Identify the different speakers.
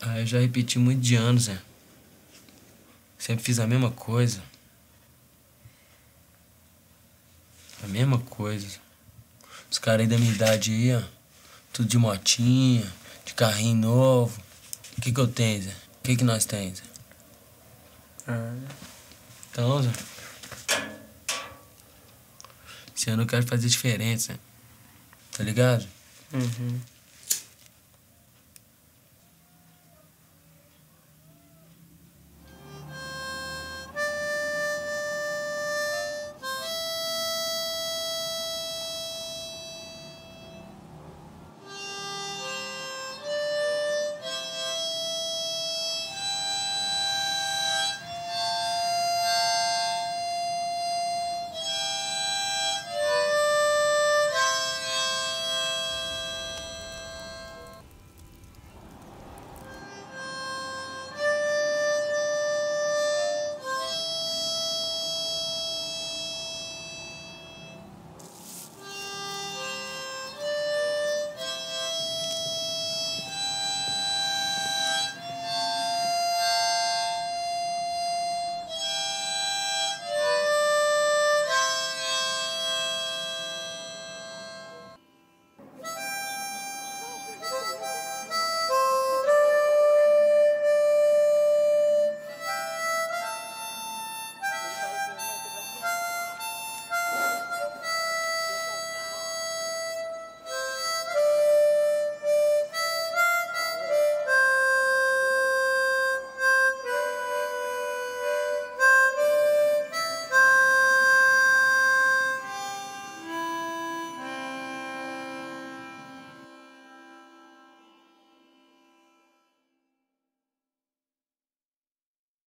Speaker 1: Ah, eu já repeti muito de anos, Zé. Sempre fiz a mesma coisa. A mesma coisa. Os caras aí da minha idade aí, ó. Tudo de motinha, de carrinho novo. O que que eu tenho, Zé? O que que nós temos, Zé?
Speaker 2: Ah.
Speaker 1: Então, Zé. Esse ano eu quero fazer diferença. Tá ligado?
Speaker 2: Uhum.